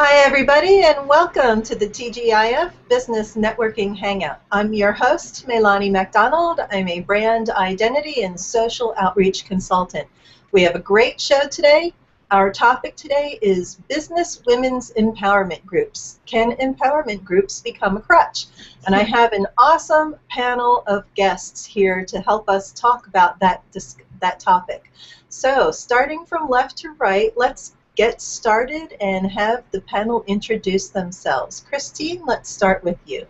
Hi, everybody, and welcome to the TGIF Business Networking Hangout. I'm your host, Meilani MacDonald. I'm a brand identity and social outreach consultant. We have a great show today. Our topic today is Business Women's Empowerment Groups. Can empowerment groups become a crutch? And I have an awesome panel of guests here to help us talk about that, that topic. So, starting from left to right, let's get started and have the panel introduce themselves. Christine, let's start with you.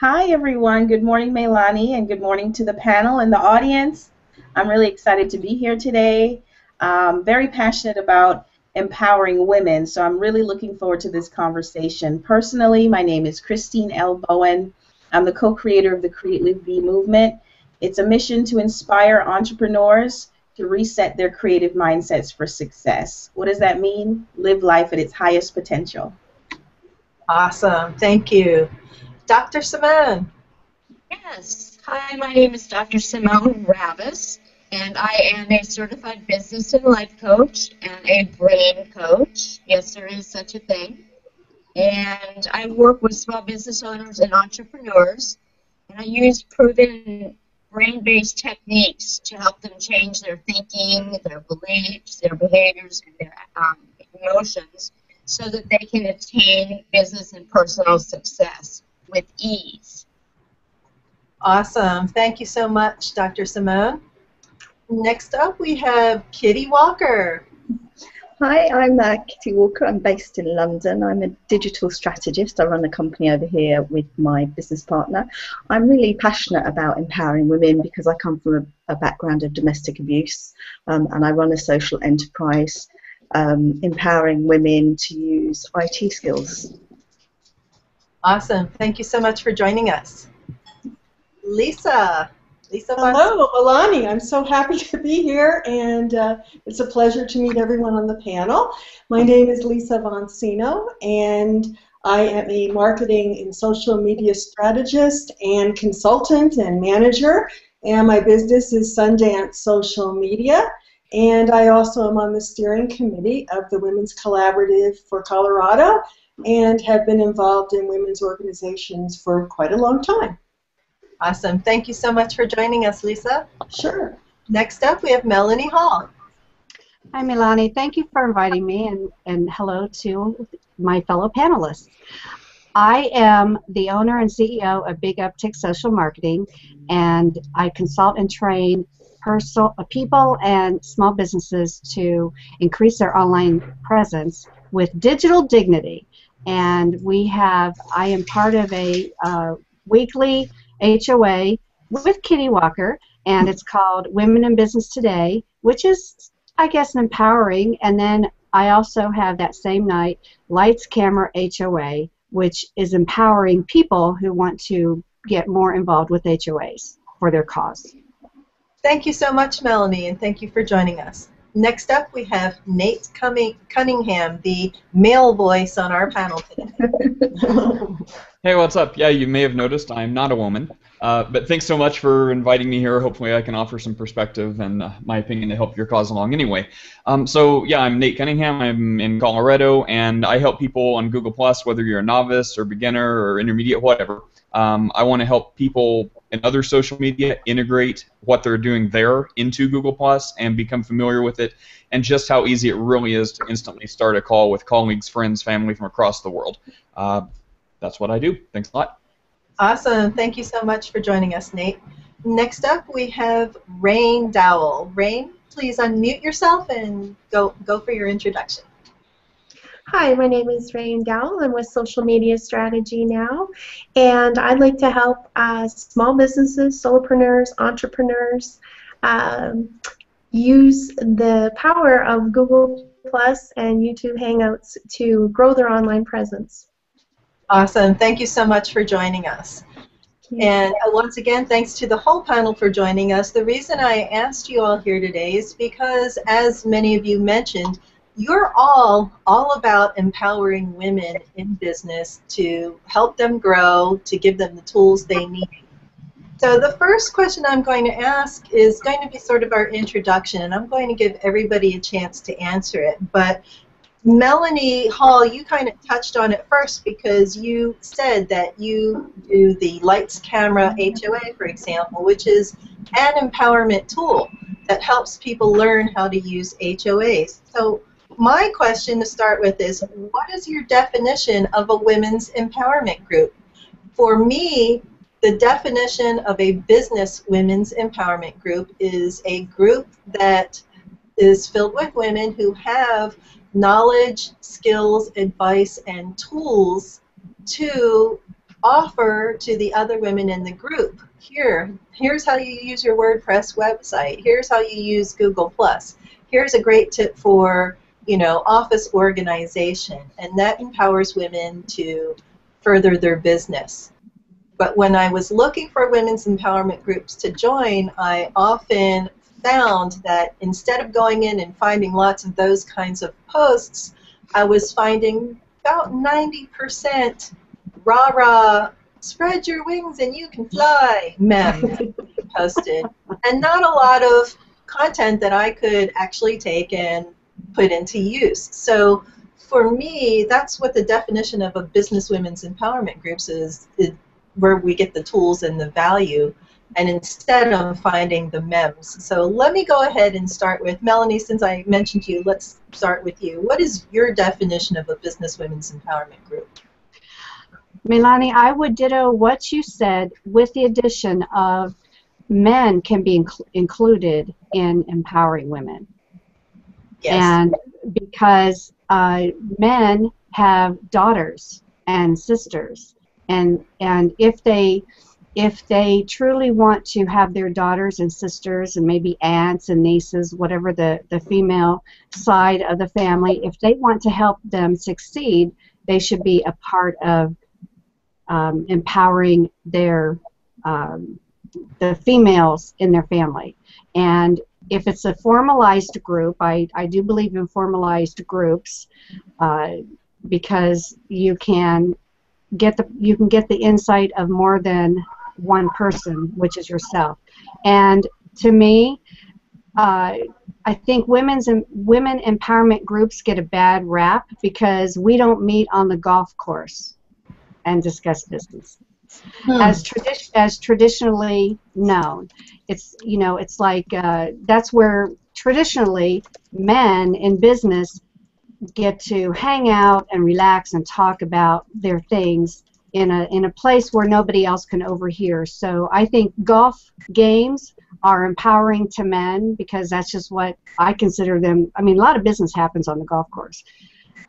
Hi, everyone. Good morning, Meilani, and good morning to the panel and the audience. I'm really excited to be here today. Um, very passionate about empowering women, so I'm really looking forward to this conversation. Personally, my name is Christine L. Bowen. I'm the co creator of the Create Live Be movement. It's a mission to inspire entrepreneurs to reset their creative mindsets for success. What does that mean? Live life at its highest potential. Awesome. Thank you. Dr. Simone. Yes. Hi, my name is Dr. Simone Ravicz, and I am a certified business and life coach and a brain coach. Yes, there is such a thing. And I work with small business owners and entrepreneurs, and I use proven brain-based techniques to help them change their thinking, their beliefs, their behaviors, and their um, emotions so that they can attain business and personal success with ease. Awesome. Thank you so much, Dr. Simone. Next up, we have Kittie Walker. Hi, I'm uh, Kittie Walker. I'm based in London. I'm a digital strategist. I run a company over here with my business partner. I'm really passionate about empowering women because I come from a, a background of domestic abuse um, and I run a social enterprise um, empowering women to use IT skills. Awesome. Thank you so much for joining us. Lisa. Lisa Hello, Alani. I'm so happy to be here, and uh, it's a pleasure to meet everyone on the panel. My name is Lisa Voncino, and I am a marketing and social media strategist and consultant and manager, and my business is Sundance Social Media. And I also am on the steering committee of the Women's Collaborative for Colorado and have been involved in women's organizations for quite a long time. Awesome. Thank you so much for joining us, Lisa. Sure. Next up, we have Meloney Hall. Hi, Meilani. Thank you for inviting me, and, and hello to my fellow panelists. I am the owner and CEO of Big Uptick Social Marketing, and I consult and train personal, people and small businesses to increase their online presence with digital dignity. And we have, I am part of a uh, weekly HOA with Kittie Walker, and it's called Women in Business Today, which is, I guess, empowering. And then I also have that same night Lights Camera HOA, which is empowering people who want to get more involved with HOAs for their cause. Thank you so much, Melanie, and thank you for joining us. Next up, we have Nate Cunningham, the male voice on our panel today. hey, what's up? Yeah, you may have noticed I'm not a woman, uh, but thanks so much for inviting me here. Hopefully, I can offer some perspective and uh, my opinion to help your cause along anyway. Um, so, yeah, I'm Nate Cunningham. I'm in Colorado, and I help people on Google Plus, whether you're a novice or beginner or intermediate, whatever. Um, I want to help people in other social media integrate what they're doing there into Google Plus and become familiar with it, and just how easy it really is to instantly start a call with colleagues, friends, family from across the world. Uh, that's what I do. Thanks a lot. Awesome. Thank you so much for joining us, Nate. Next up, we have Rain Dowell. Rain, please unmute yourself and go go for your introduction. Hi, my name is Rain Dowell. I'm with Social Media Strategy now, and I'd like to help uh, small businesses, solopreneurs, entrepreneurs um, use the power of Google Plus and YouTube Hangouts to grow their online presence. Awesome. Thank you so much for joining us. And uh, once again, thanks to the whole panel for joining us. The reason I asked you all here today is because, as many of you mentioned, you're all all about empowering women in business to help them grow, to give them the tools they need. So the first question I'm going to ask is going to be sort of our introduction, and I'm going to give everybody a chance to answer it. But Meloney Hall, you kind of touched on it first because you said that you do the Lights Camera HOA, for example, which is an empowerment tool that helps people learn how to use HOAs. So my question to start with is, what is your definition of a women's empowerment group? For me, the definition of a business women's empowerment group is a group that is filled with women who have knowledge, skills, advice, and tools to offer to the other women in the group. Here, here's how you use your WordPress website. Here's how you use Google Plus. Here's a great tip for you know office organization, and that empowers women to further their business. But when I was looking for women's empowerment groups to join, I often found that instead of going in and finding lots of those kinds of posts, I was finding about 90% rah rah, spread your wings and you can fly mem posted, and not a lot of content that I could actually take and put into use. So for me, that's what the definition of a business women's empowerment groups is, is where we get the tools and the value and instead I'm finding the MEMS. So let me go ahead and start with Melanie, since I mentioned you, let's start with you. What is your definition of a business women's empowerment group? Melanie, I would ditto what you said with the addition of men can be inc included in empowering women. Yes. And because uh, men have daughters and sisters, and and if they if they truly want to have their daughters and sisters and maybe aunts and nieces, whatever the, the female side of the family, if they want to help them succeed, they should be a part of um, empowering their um, the females in their family. And if it's a formalized group, I, I do believe in formalized groups uh, because you can get the you can get the insight of more than one person, which is yourself. And to me, uh, I think women's and women empowerment groups get a bad rap because we don't meet on the golf course and discuss business. Hmm. As, tradi- as traditionally known, it's you know it's like uh, that's where traditionally men in business get to hang out and relax and talk about their things in a in a place where nobody else can overhear. So I think golf games are empowering to men because that's just what I consider them. I mean, a lot of business happens on the golf course.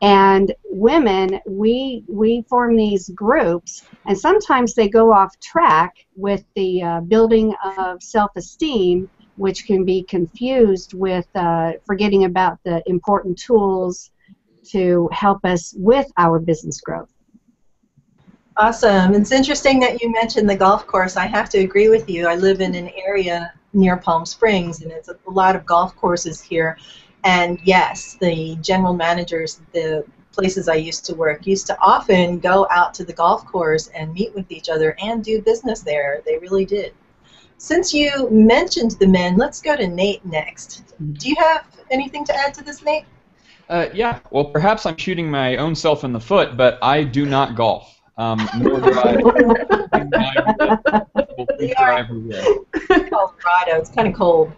And women, we we form these groups, and sometimes they go off track with the uh, building of self-esteem, which can be confused with uh, forgetting about the important tools to help us with our business growth. Awesome. It's interesting that you mentioned the golf course. I have to agree with you. I live in an area near Palm Springs, and it's a lot of golf courses here. And yes, the general managers, the places I used to work, used to often go out to the golf course and meet with each other and do business there. They really did. Since you mentioned the men, let's go to Nate next. Do you have anything to add to this, Nate? Uh, yeah. Well, perhaps I'm shooting my own self in the foot, but I do not golf. Um, nor do I. Colorado. It's kind of cold.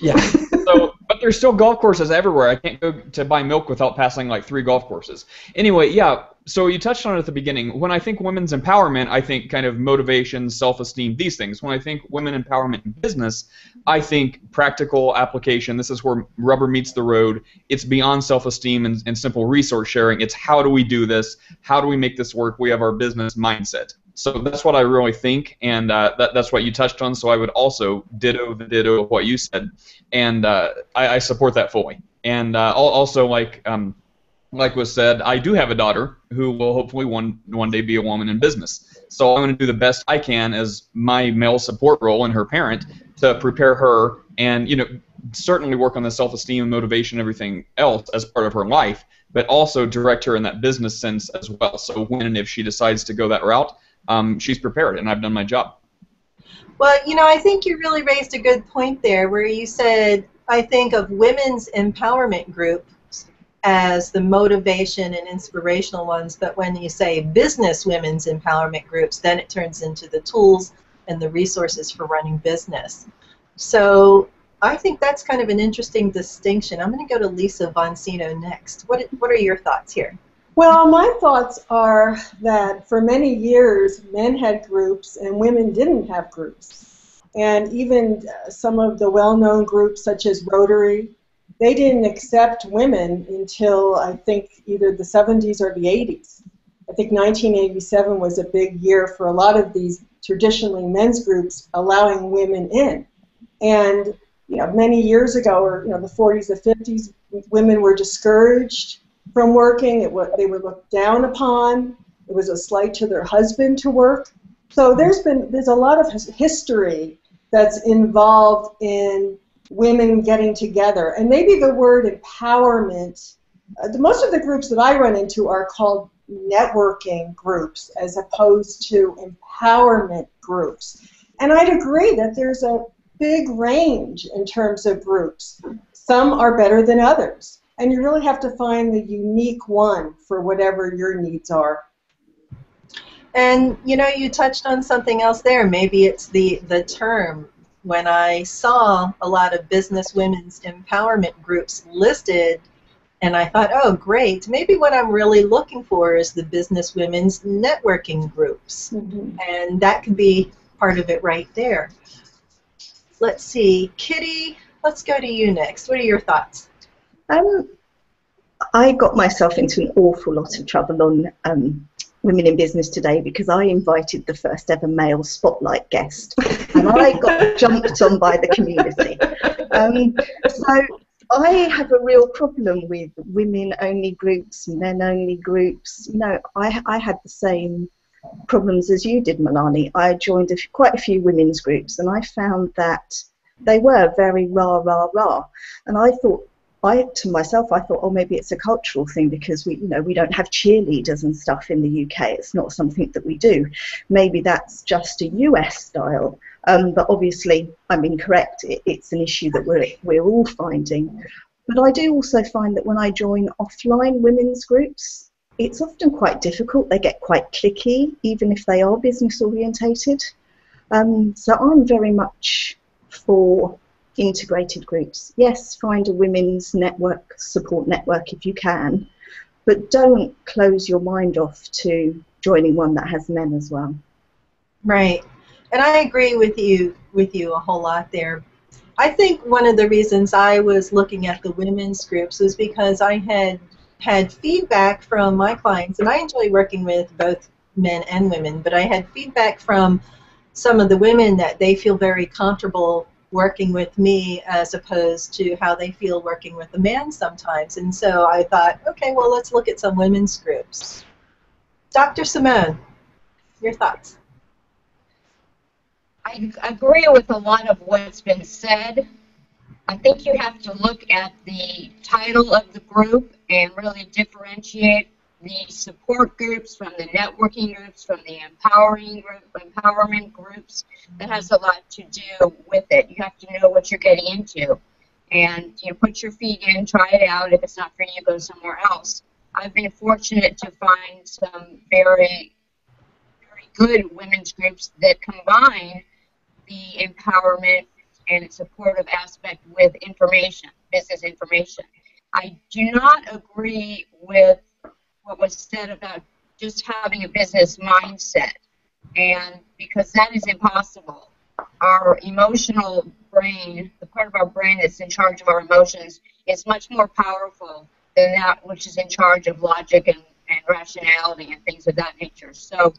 Yeah. So, but there's still golf courses everywhere. I can't go to buy milk without passing like three golf courses. Anyway, yeah. So you touched on it at the beginning. When I think women's empowerment, I think kind of motivation, self-esteem, these things. When I think women empowerment in business, I think practical application. This is where rubber meets the road. It's beyond self-esteem and, and simple resource sharing. It's how do we do this? How do we make this work? We have our business mindset. So that's what I really think, and uh, that, that's what you touched on. So I would also ditto the ditto of what you said, and uh, I, I, support that fully. And uh, also, like um, like was said, I do have a daughter who will hopefully one one day be a woman in business. So I'm going to do the best I can as my male support role and her parent to prepare her, and you know certainly work on the self-esteem, and motivation, and everything else as part of her life, but also direct her in that business sense as well. So when and if she decides to go that route um, she's prepared, and I've done my job. Well, you know, I think you really raised a good point there, where you said, I think of women's empowerment groups as the motivation and inspirational ones, but when you say business women's empowerment groups, then it turns into the tools and the resources for running business. So I think that's kind of an interesting distinction. I'm going to go to Lisa Voncino next. What, what are your thoughts here? Well, my thoughts are that for many years men had groups and women didn't have groups. And even some of the well known groups, such as Rotary, they didn't accept women until I think either the 70s or the 80s. I think 1987 was a big year for a lot of these traditionally men's groups allowing women in. And you know, many years ago, or you know, the 40s, the 50s, women were discouraged from working. It was, they were looked down upon. It was a slight to their husband to work. So there's been there's a lot of history that's involved in women getting together, and maybe the word empowerment. Uh, the, most of the groups that I run into are called networking groups as opposed to empowerment groups. And I'd agree that there's a big range in terms of groups. Some are better than others. And you really have to find the unique one for whatever your needs are. And you know, you touched on something else there. Maybe it's the the term. When I saw a lot of business women's empowerment groups listed, and I thought, oh, great. Maybe what I'm really looking for is the business women's networking groups, mm-hmm. and that could be part of it right there. Let's see, Kittie. Let's go to you next. What are your thoughts? Um, I got myself into an awful lot of trouble on um, Women in Business today because I invited the first ever male spotlight guest, and I got jumped on by the community. Um, so I have a real problem with women-only groups, men-only groups. You know, I, I had the same problems as you did, Meilani. I joined a, quite a few women's groups, and I found that they were very rah rah rah, and I thought I to myself I thought, oh, maybe it's a cultural thing because we, you know, we don't have cheerleaders and stuff in the UK. It's not something that we do. Maybe that's just a US style. Um, but obviously, I'm incorrect. It, it's an issue that we're we're all finding. But I do also find that when I join offline women's groups, it's often quite difficult. They get quite cliquey, even if they are business orientated. Um, so I'm very much for integrated groups. Yes, find a women's network, support network if you can, but don't close your mind off to joining one that has men as well. Right. And I agree with you with you a whole lot there. I think one of the reasons I was looking at the women's groups was because I had had feedback from my clients, and I enjoy working with both men and women, but I had feedback from some of the women that they feel very comfortable working with me as opposed to how they feel working with a man sometimes. And so I thought, okay, well, let's look at some women's groups. Dr. Simone, your thoughts? I agree with a lot of what's been said. I think you have to look at the title of the group and really differentiate the support groups, from the networking groups, from the empowering group, empowerment groups. That has a lot to do with it. You have to know what you're getting into, and you know, put your feet in, try it out. If it's not for you, go somewhere else. I've been fortunate to find some very, very good women's groups that combine the empowerment and supportive aspect with information, business information. I do not agree with what was said about just having a business mindset, and because that is impossible. Our emotional brain, the part of our brain that's in charge of our emotions, is much more powerful than that which is in charge of logic and, and rationality and things of that nature. So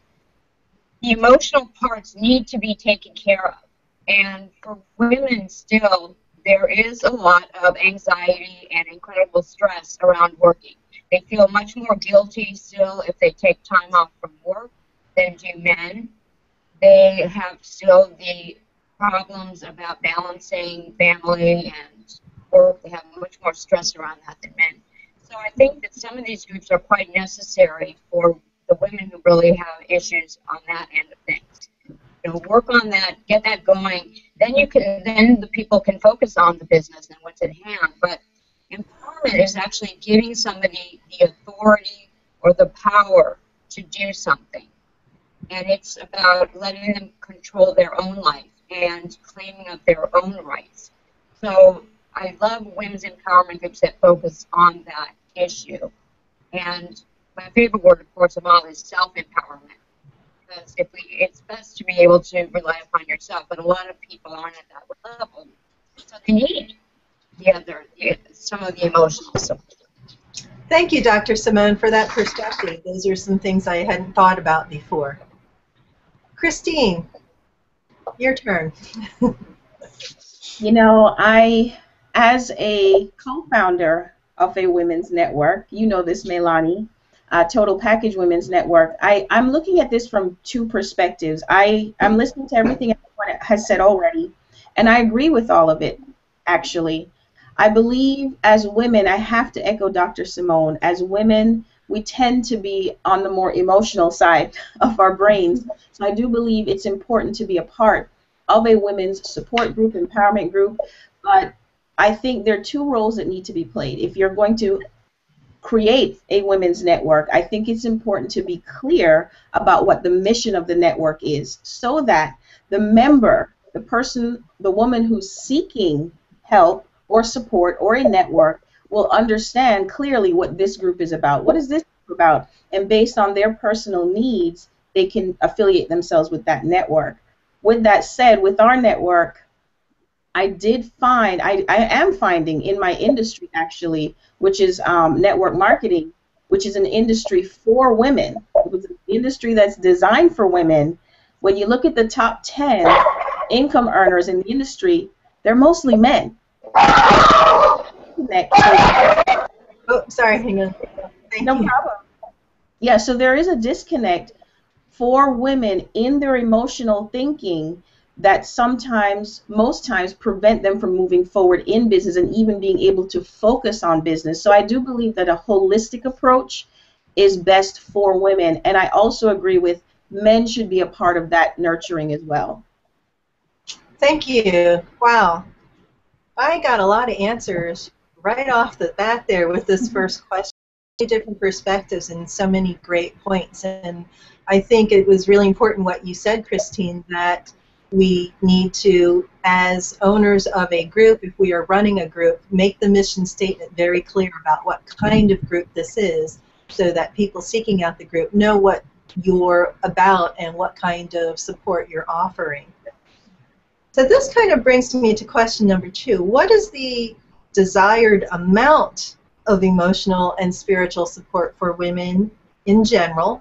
the emotional parts need to be taken care of. And for women, still, there is a lot of anxiety and incredible stress around working. They feel much more guilty still if they take time off from work than do men. They have still the problems about balancing family and work. They have much more stress around that than men. So I think that some of these groups are quite necessary for the women who really have issues on that end of things. You know, work on that, get that going. Then you can, then the people can focus on the business and what's at hand. But empowerment is actually giving somebody the authority or the power to do something. And it's about letting them control their own life and claiming of their own rights. So I love women's empowerment groups that focus on that issue. And my favorite word, of course, of all is self-empowerment. Because if we, it's best to be able to rely upon yourself, but a lot of people aren't at that level, so they need the other, some of the emotional support. Thank you, Dr. Simone, for that perspective. Those are some things I hadn't thought about before. Christine, your turn. you know, I, as a co-founder of a women's network, you know this, Melanie, uh, Total Package Women's Network, I, I'm looking at this from two perspectives. I, I'm listening to everything everyone has said already, and I agree with all of it, actually. I believe as women, I have to echo Dr. Simone, as women, we tend to be on the more emotional side of our brains. So I do believe it's important to be a part of a women's support group, empowerment group, but I think there are two roles that need to be played. If you're going to create a women's network, I think it's important to be clear about what the mission of the network is so that the member, the person, the woman who's seeking help or support or a network will understand clearly what this group is about. What is this about? And based on their personal needs, they can affiliate themselves with that network. With that said, with our network, I did find, I, I am finding in my industry actually, which is um, network marketing, which is an industry for women. It was an industry that's designed for women. When you look at the top 10 income earners in the industry, they're mostly men. Oh, sorry, hang on. Thank no you. problem. Yeah, so there is a disconnect for women in their emotional thinking that sometimes, most times, prevent them from moving forward in business and even being able to focus on business. So I do believe that a holistic approach is best for women. And I also agree with men should be a part of that nurturing as well. Thank you. Wow. I got a lot of answers right off the bat there with this mm-hmm. first question. Different perspectives and so many great points. And I think it was really important what you said, Christine, that we need to, as owners of a group, if we are running a group, make the mission statement very clear about what kind of group this is so that people seeking out the group know what you're about and what kind of support you're offering. So this kind of brings me to question number two. What is the desired amount of emotional and spiritual support for women in general?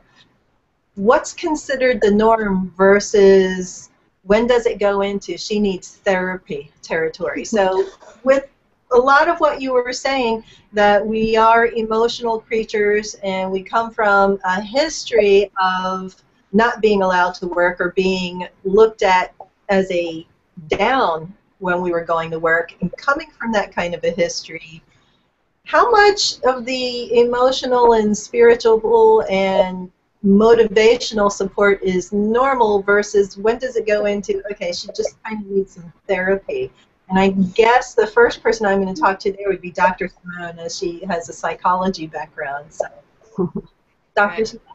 What's considered the norm versus when does it go into she needs therapy territory? So with a lot of what you were saying that we are emotional creatures and we come from a history of not being allowed to work or being looked at as a down when we were going to work and coming from that kind of a history how much of the emotional and spiritual and motivational support is normal versus when does it go into okay she just kind of needs some therapy and i guess the first person i'm going to talk to there would be dr simone as she has a psychology background so dr simone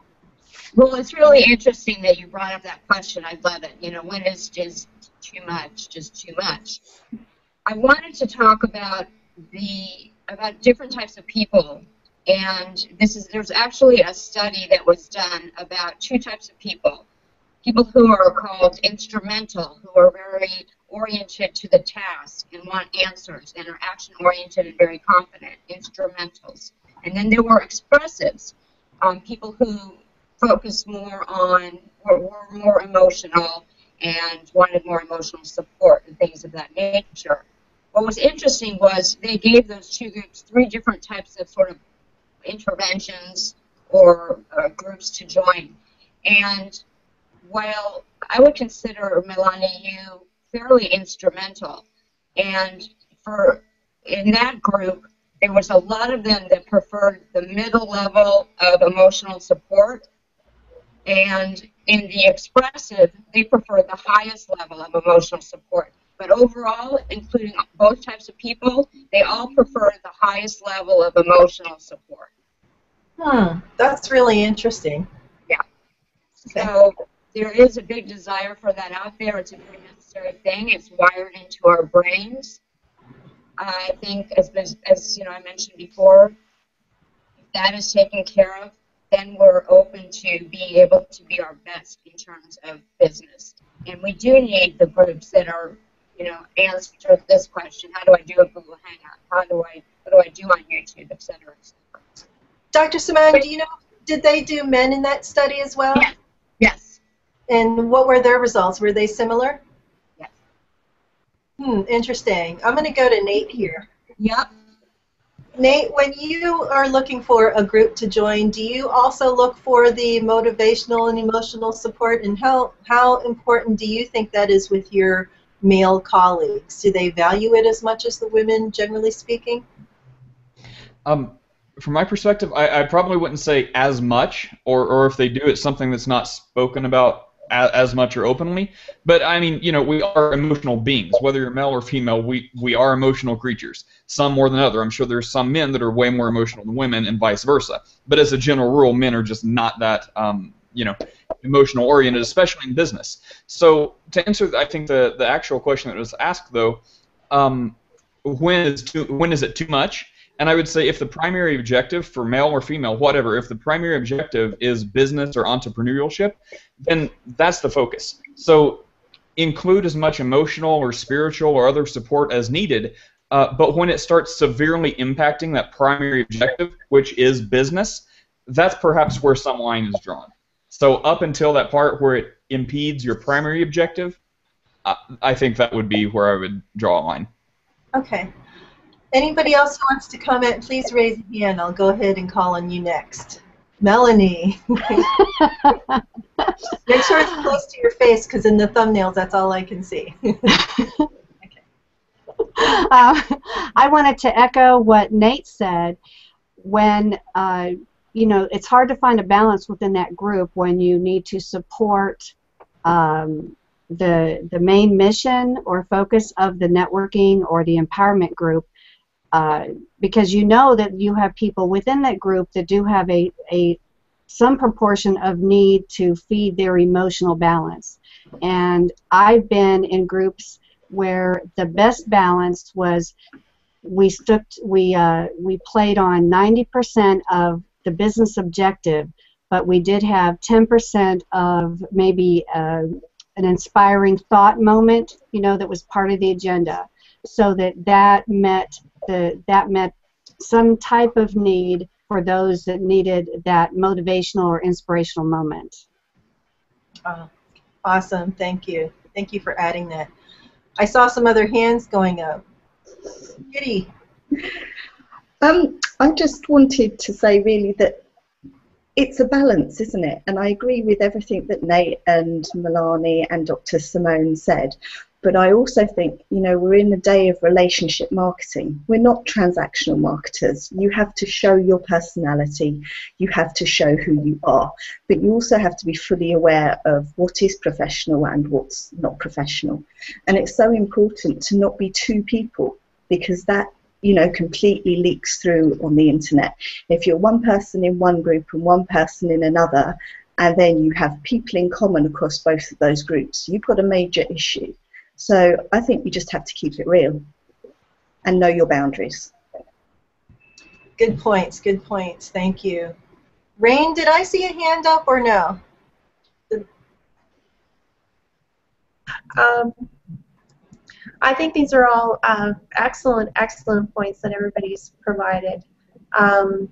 well, it's really interesting that you brought up that question. I love it. You know, when is just too much, just too much? I wanted to talk about the about different types of people, and this is there's actually a study that was done about two types of people: people who are called instrumental, who are very oriented to the task and want answers and are action oriented and very confident, instrumentals, and then there were expressives, um, people who focused more on, were, were more emotional and wanted more emotional support and things of that nature. What was interesting was they gave those two groups three different types of sort of interventions or uh, groups to join. And while I would consider Melanie you fairly instrumental, and for in that group there was a lot of them that preferred the middle level of emotional support and in the expressive, they prefer the highest level of emotional support. But overall, including both types of people, they all prefer the highest level of emotional support. Hmm, that's really interesting. Yeah. So there is a big desire for that out there. It's a very necessary thing. It's wired into our brains. I think, as, as you know, I mentioned before, that is taken care of, then we're open to being able to be our best in terms of business. And we do need the groups that are, you know, answer this question: How do I do a Google Hangout? How do I what do I do on YouTube, et cetera, et cetera. Dr. Simone, do you know did they do men in that study as well? Yes. Yes. And what were their results? Were they similar? Yes. Hmm, interesting. I'm going to go to Nate here. Yep. Nate, when you are looking for a group to join, do you also look for the motivational and emotional support? And how, how important do you think that is with your male colleagues? Do they value it as much as the women, generally speaking? Um, from my perspective, I, I, probably wouldn't say as much, or, or if they do, it's something that's not spoken about as, as, much or openly. But I mean, you know, we are emotional beings. Whether you're male or female, we, we are emotional creatures. Some more than other. I'm sure there's some men that are way more emotional than women, and vice versa. But as a general rule, men are just not that, um, you know, emotional oriented, especially in business. So to answer, I think the the actual question that was asked though, um, when is too, when is it too much? And I would say if the primary objective for male or female, whatever, if the primary objective is business or entrepreneurship, then that's the focus. So include as much emotional or spiritual or other support as needed. Uh, but when it starts severely impacting that primary objective, which is business, that's perhaps where some line is drawn. So up until that part where it impedes your primary objective, uh, I think that would be where I would draw a line. Okay. Anybody else who wants to comment, please raise a hand. I'll go ahead and call on you next. Melanie. Make sure it's close to your face because in the thumbnails, that's all I can see. okay. uh, I wanted to echo what Nate said. When, uh, you know, it's hard to find a balance within that group when you need to support um, the, the main mission or focus of the networking or the empowerment group uh, because you know that you have people within that group that do have a, a some proportion of need to feed their emotional balance. And I've been in groups where the best balance was we stuck we uh, we played on 90% of the business objective, but we did have 10% of maybe uh, an inspiring thought moment, you know, that was part of the agenda, so that that met the that met some type of need for those that needed that motivational or inspirational moment. Oh, awesome. Thank you. Thank you for adding that. I saw some other hands going up. Kittie. Um, I just wanted to say really that it's a balance, isn't it? And I agree with everything that Nate and Meilani and Dr. Simone said. But I also think, you know, we're in a day of relationship marketing. We're not transactional marketers. You have to show your personality, you have to show who you are, but you also have to be fully aware of what is professional and what's not professional. And it's so important to not be two people because that you know completely leaks through on the internet if you're one person in one group and one person in another and then you have people in common across both of those groups you've got a major issue so I think you just have to keep it real and know your boundaries. Good points, good points. Thank you. Rain, did I see a hand up or no? Um, I think these are all uh, excellent, excellent points that everybody's provided. Um,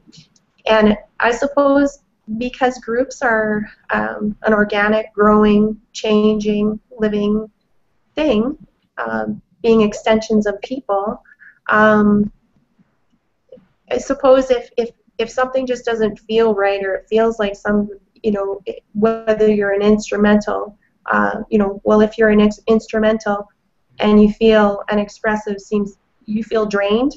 and I suppose because groups are um, an organic, growing, changing, living thing, um, being extensions of people. Um, I suppose if, if, if something just doesn't feel right or it feels like some, you know, whether you're an instrumental, uh, you know, well, if you're an instrumental and you feel an expressive seems, you feel drained,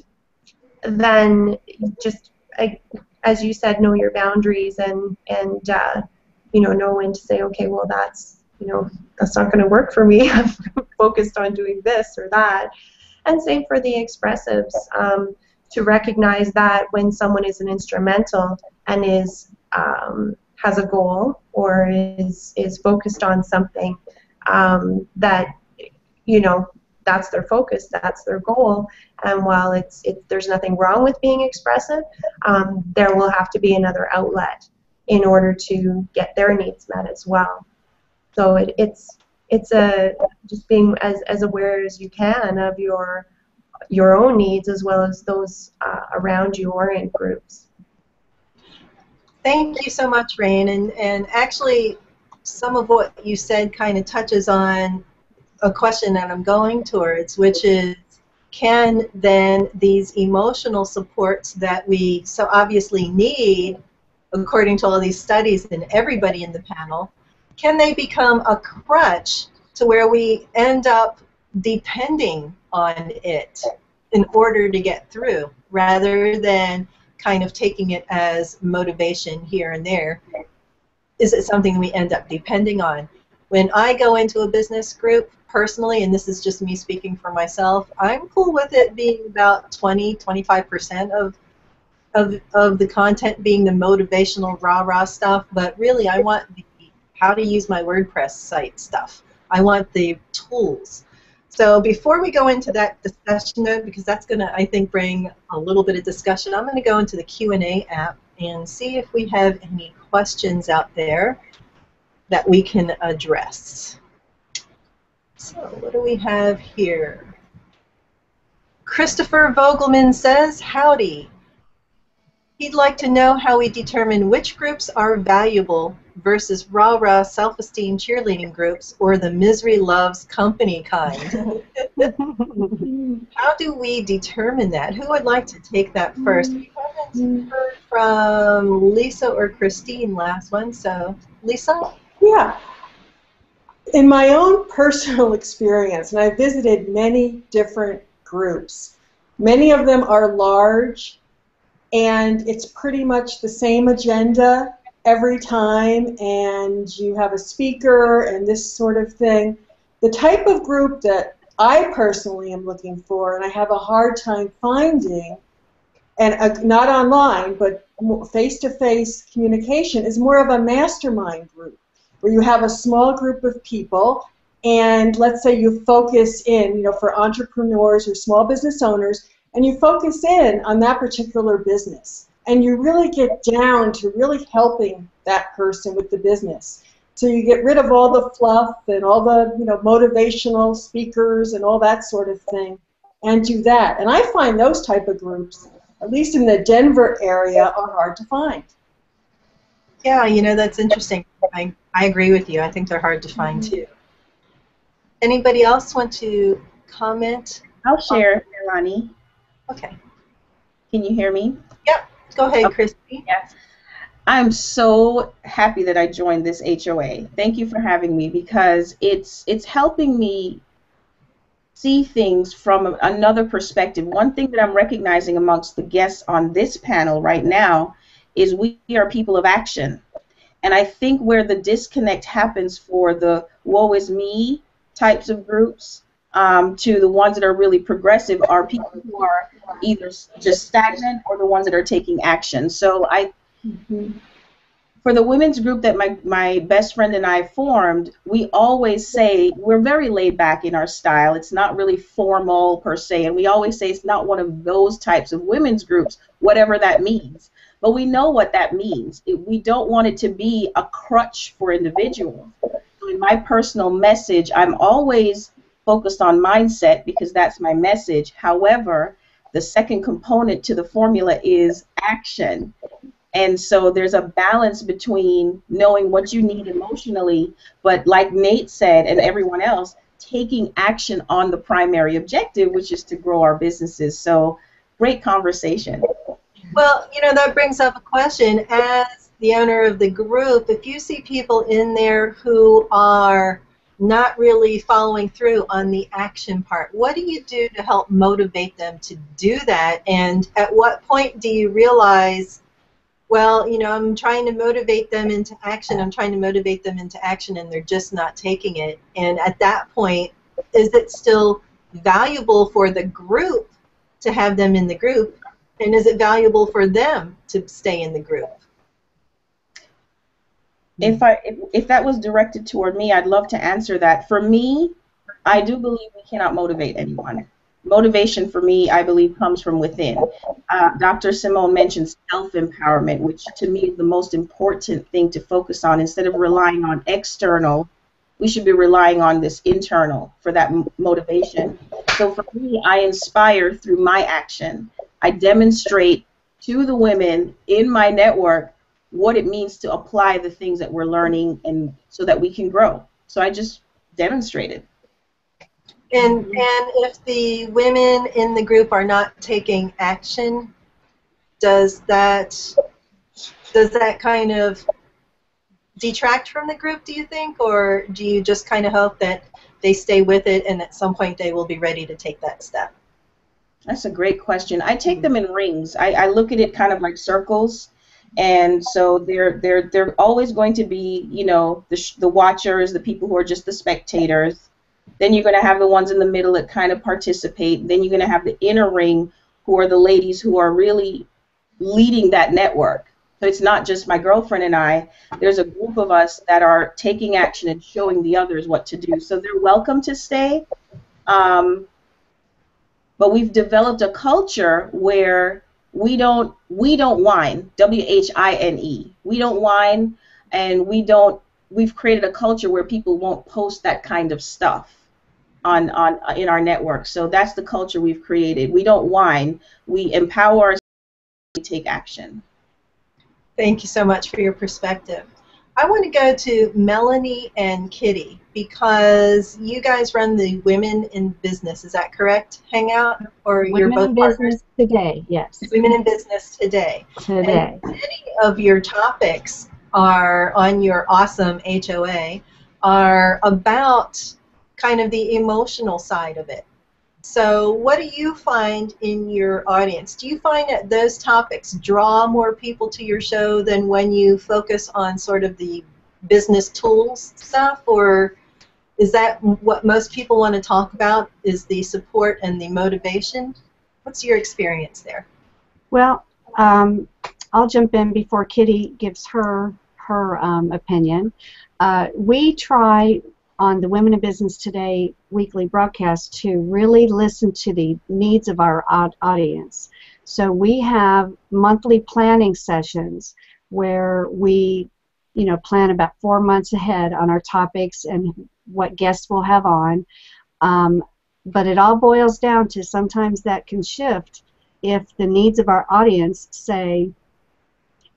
then just, I, as you said, know your boundaries and, and uh, you know, know when to say, okay, well, that's you know, that's not going to work for me. I'm focused on doing this or that. And same for the expressives. Um, to recognize that when someone is an instrumental and is um, has a goal or is is focused on something um, that you know that's their focus, that's their goal. And while it's it, there's nothing wrong with being expressive, um, there will have to be another outlet in order to get their needs met as well. So it, it's it's a just being as, as aware as you can of your your own needs as well as those uh, around you or in groups. Thank you so much, Rain. And, and actually, some of what you said kind of touches on a question that I'm going towards, which is can then these emotional supports that we so obviously need, according to all these studies and everybody in the panel, can they become a crutch to where we end up depending on it in order to get through rather than kind of taking it as motivation here and there? Is it something we end up depending on? When I go into a business group, personally, and this is just me speaking for myself, I'm cool with it being about 20, 25% of of, of the content being the motivational rah rah stuff, but really I want the how to use my WordPress site stuff. I want the tools. So before we go into that discussion, though, because that's going to, I think, bring a little bit of discussion, I'm going to go into the Q&A app and see if we have any questions out there that we can address. So what do we have here? Christopher Vogelman says, howdy. He'd like to know how we determine which groups are valuable versus rah rah self esteem cheerleading groups or the misery loves company kind. how do we determine that? Who would like to take that first? We haven't mm-hmm. heard from Lisa or Christine last one, so Lisa? Yeah. In my own personal experience, and I've visited many different groups, many of them are large and it's pretty much the same agenda every time, and you have a speaker and this sort of thing. The type of group that I personally am looking for, and I have a hard time finding, and uh, not online, but face-to-face communication, is more of a mastermind group, where you have a small group of people, and let's say you focus in, you know, for entrepreneurs or small business owners, and you focus in on that particular business. And you really get down to really helping that person with the business. So you get rid of all the fluff and all the you know motivational speakers and all that sort of thing and do that. And i find those type of groups at least in the denver area are hard to find. Yeah you know that's interesting. I, I agree with you. I think they're hard to find mm-hmm. too. Anybody else want to comment? I'll share Melanie. Okay. Can you hear me? Yep. Go ahead, okay. Christy. Yes. I'm so happy that I joined this HOA. Thank you for having me because it's it's helping me see things from another perspective. One thing that I'm recognizing amongst the guests on this panel right now is we are people of action. And I think where the disconnect happens for the woe is me types of groups um, to the ones that are really progressive are people who are either just stagnant or the ones that are taking action. So I, mm-hmm. for the women's group that my, my best friend and I formed, we always say we're very laid back in our style. It's not really formal per se, and we always say it's not one of those types of women's groups, whatever that means. But we know what that means. It, we don't want it to be a crutch for individuals. in my personal message, I'm always focused on mindset because that's my message. However, the second component to the formula is action. And so there's a balance between knowing what you need emotionally, but like Nate said and everyone else, taking action on the primary objective, which is to grow our businesses. So great conversation. Well, you know, that brings up a question. As the owner of the group, if you see people in there who are not really following through on the action part. What do you do to help motivate them to do that? And at what point do you realize well, you know, I'm trying to motivate them into action. I'm trying to motivate them into action, and they're just not taking it. And at that point, is it still valuable for the group to have them in the group, and is it valuable for them to stay in the group? If I if, if that was directed toward me, I'd love to answer that. For me, I do believe we cannot motivate anyone. Motivation for me, I believe, comes from within. Uh, Dr. Simone mentioned self empowerment, which to me is the most important thing to focus on. Instead of relying on external, we should be relying on this internal for that m- motivation. So for me, I inspire through my action. I demonstrate to the women in my network what it means to apply the things that we're learning and so that we can grow. So I just demonstrated. And and if the women in the group are not taking action, does that does that kind of detract from the group, do you think, or do you just kind of hope that they stay with it and at some point they will be ready to take that step? That's a great question. I take them in rings. I, I look at it kind of like circles, and so they're they're they're always going to be, you know, the sh- the watchers, the people who are just the spectators. Then you're going to have the ones in the middle that kind of participate. Then you're going to have the inner ring, who are the ladies who are really leading that network. So it's not just my girlfriend and I. There's a group of us that are taking action and showing the others what to do. So they're welcome to stay. Um, but we've developed a culture where we don't we don't whine w h i n e. We don't whine and we don't we've created a culture where people won't post that kind of stuff on on in our network. So that's the culture we've created. We don't whine. We empower ourselves. We take action. Thank you so much for your perspective. I want to go to Meloney and Kittie because you guys run the Women in Business. Is that correct? Hangout, or you're both in partners? business today, yes. Women in Business today. Today. And many of your topics are on your awesome HOA are about kind of the emotional side of it. So, what do you find in your audience? Do you find that those topics draw more people to your show than when you focus on sort of the business tools stuff, or is that what most people want to talk about? Is the support and the motivation? What's your experience there? Well, um, I'll jump in before Kittie gives her her um, opinion. Uh, we try on the Women in Business Today weekly broadcast to really listen to the needs of our au- audience. So we have monthly planning sessions where we, you know, plan about four months ahead on our topics and what guests we'll have on. Um, but it all boils down to sometimes that can shift if the needs of our audience say,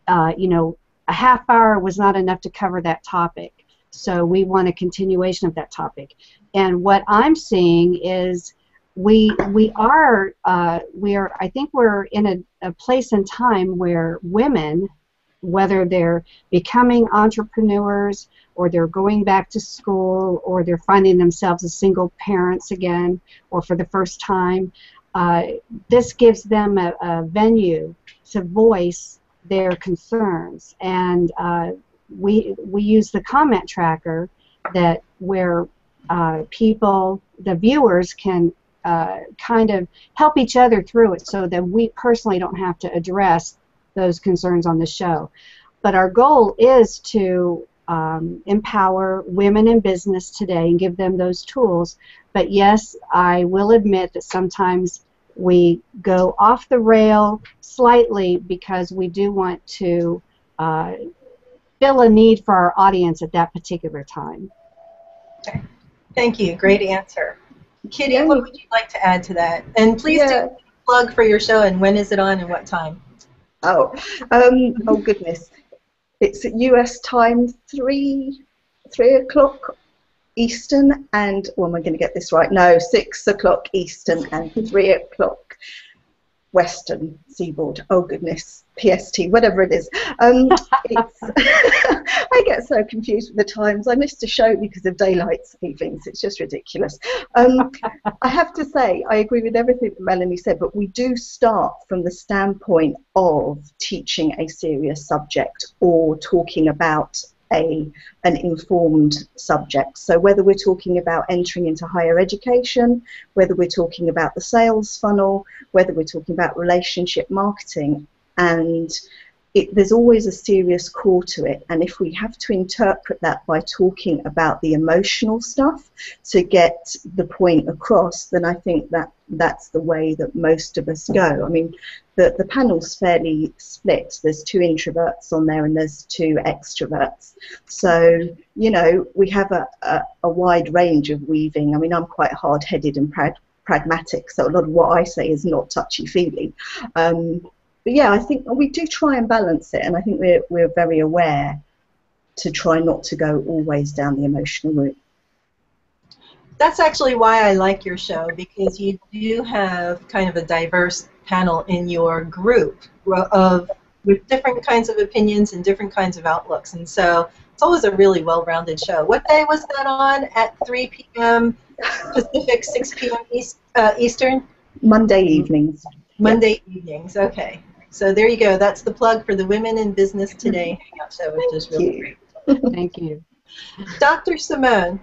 uh, you know, a half hour was not enough to cover that topic. So we want a continuation of that topic. And what I'm seeing is we we are uh, we are I think we're in a, a place in time where women, whether they're becoming entrepreneurs or they're going back to school or they're finding themselves as single parents again or for the first time, uh, this gives them a, a venue to voice their concerns. And uh, we we use the comment tracker that where uh, people the viewers can uh, kind of help each other through it so that we personally don't have to address those concerns on the show. But our goal is to um, empower women in business today and give them those tools but yes i will admit that sometimes we go off the rail slightly because we do want to uh, fill a need for our audience at that particular time. Okay. Thank you. Great answer. Kittie, Yeah. what would you like to add to that? And please Yeah. do plug for your show and when is it on and what time? Oh, um, oh goodness. It's at US time three, three o'clock Eastern, and well, am I going to get this right? No, six o'clock Eastern and three o'clock Western Seaboard. Oh goodness, PST, whatever it is. Um, it's I get so so confused with the times. I missed a show because of daylight savings. It's just ridiculous. Um, I have to say, I agree with everything that Meloney said, but we do start from the standpoint of teaching a serious subject or talking about a, an informed subject. So whether we're talking about entering into higher education, whether we're talking about the sales funnel, whether we're talking about relationship marketing, and it, there's always a serious core to it. And if we have to interpret that by talking about the emotional stuff to get the point across, then I think that that's the way that most of us go. I mean, the, the panel's fairly split. There's two introverts on there and there's two extroverts. So, you know, we have a, a, a wide range of weaving. I mean, I'm quite hard headed and prag- pragmatic, so a lot of what I say is not touchy feely. Um, but yeah, I think we do try and balance it, and I think we're, we're very aware to try not to go always down the emotional route. That's actually why I like your show because you do have kind of a diverse panel in your group of with different kinds of opinions and different kinds of outlooks, and so it's always a really well-rounded show. What day was that on? At 3 p.m. Pacific, 6 p.m. East, uh, Eastern. Monday evenings. Monday evenings. Okay. So there you go. That's the plug for the Women in Business Today hangout show, which is really great. Thank you. Dr. Simone,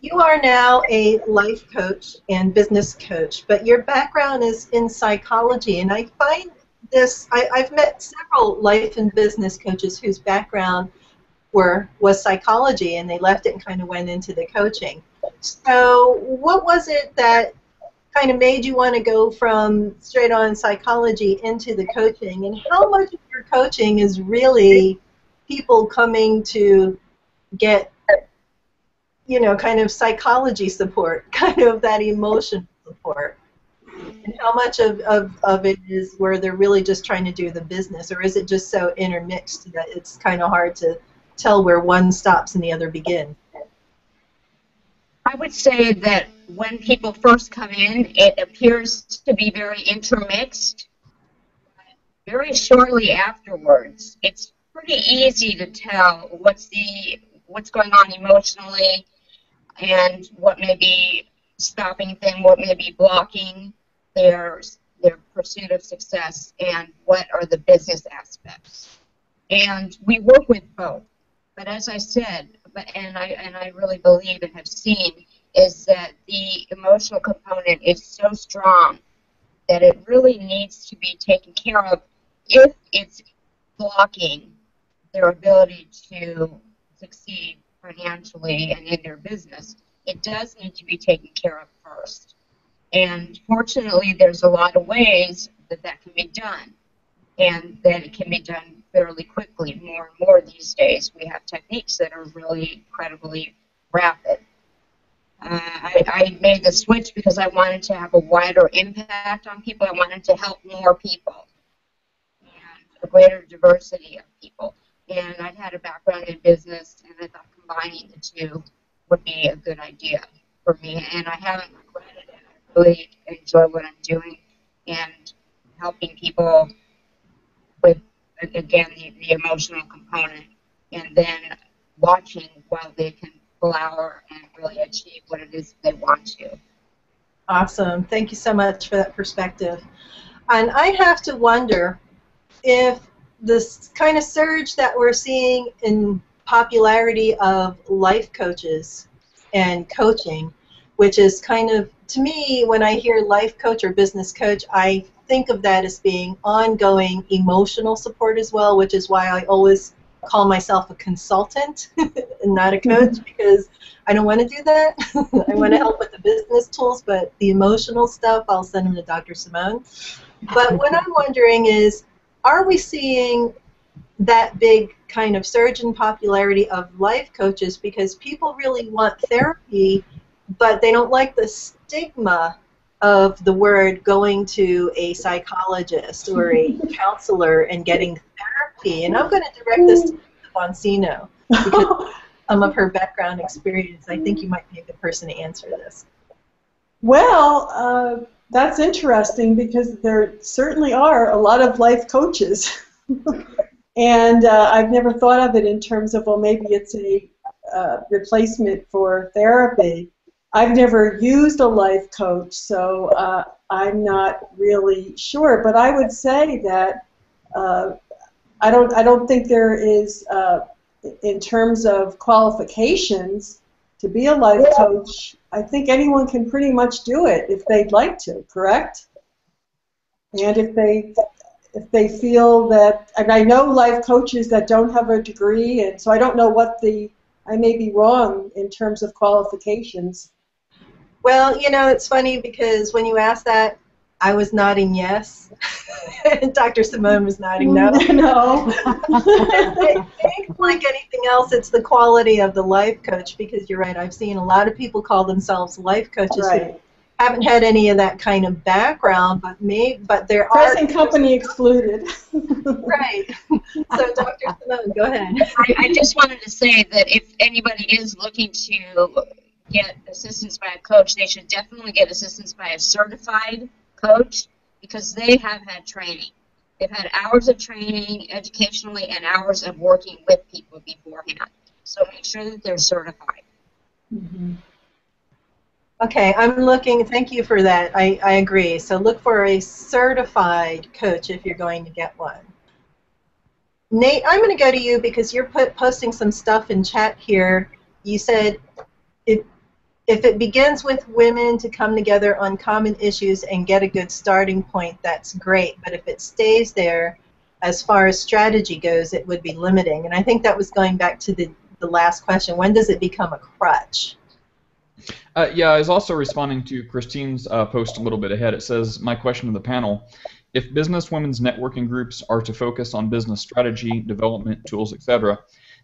you are now a life coach and business coach, but your background is in psychology, and I find this. I, have met several life and business coaches whose background were was psychology, and they left it and kind of went into the coaching. So, what was it that kind of made you want to go from straight on psychology into the coaching and how much of your coaching is really people coming to get you know kind of psychology support kind of that emotional support and how much of, of, of it is where they're really just trying to do the business or is it just so intermixed that it's kind of hard to tell where one stops and the other begins I would say that when people first come in, it appears to be very intermixed. Very shortly afterwards, it's pretty easy to tell what's the what's going on emotionally and what may be stopping them, what may be blocking their their pursuit of success, and what are the business aspects. And we work with both. But as I said, but and I and I really believe and have seen is that the emotional component is so strong that it really needs to be taken care of if it's blocking their ability to succeed financially and in their business. It does need to be taken care of first. And fortunately, there's a lot of ways that that can be done, and that it can be done fairly quickly. More and more these days, we have techniques that are really incredibly rapid. Uh, I, I made the switch because I wanted to have a wider impact on people. I wanted to help more people and a greater diversity of people. And I'd had a background in business, and I thought combining the two would be a good idea for me. And I haven't regretted it. I really enjoy what I'm doing and helping people with again the, the emotional component and then watching while they can flower and really achieve what it is they want to. Awesome. Thank you so much for that perspective. And I have to wonder if this kind of surge that we're seeing in popularity of life coaches and coaching, which is kind of, to me, when I hear life coach or business coach, I think of that as being ongoing emotional support as well, which is why I always call myself a consultant and not a coach mm-hmm. because I don't want to do that. I want to help with the business tools, but the emotional stuff, I'll send them to Dr. Simone. But what I'm wondering is, are we seeing that big kind of surge in popularity of life coaches because people really want therapy, but they don't like the stigma of the word going to a psychologist or a counselor and getting therapy. And I'm going to direct this to Voncino because some of her background experience. I think you might be a good person to answer this. Well, uh, that's interesting because there certainly are a lot of life coaches. And uh, I've never thought of it in terms of, well, maybe it's a uh, replacement for therapy. I've never used a life coach, so uh, I'm not really sure. But I would say that uh, I don't. I don't think there is, uh, in terms of qualifications, to be a life coach. I think anyone can pretty much do it if they'd like to. Correct? And if they if they feel that, and I know life coaches that don't have a degree, and so I don't know what the I may be wrong in terms of qualifications. Well, you know, it's funny because when you ask that, I was nodding yes, and Dr. Simone was nodding no. no. I think, like anything else, it's the quality of the life coach because you're right. I've seen a lot of people call themselves life coaches Right. Who haven't had any of that kind of background, but may, but there are Present company excluded. right. So, Dr. Simone, go ahead. I, I just wanted to say that if anybody is looking to get assistance by a coach, they should definitely get assistance by a certified coach because they have had training. They've had hours of training educationally and hours of working with people beforehand. So make sure that they're certified. Mm-hmm. Okay, I'm looking. Thank you for that. I, I agree. So look for a certified coach if you're going to get one. Nate, I'm going to go to you because you're put, posting some stuff in chat here. You said if, if it begins with women to come together on common issues and get a good starting point, that's great. But if it stays there, as far as strategy goes, it would be limiting. And I think that was going back to the, the last question. When does it become a crutch? Uh, yeah, I was also responding to Christine's uh, post a little bit ahead. It says, My question to the panel If business women's networking groups are to focus on business strategy, development, tools, etc.,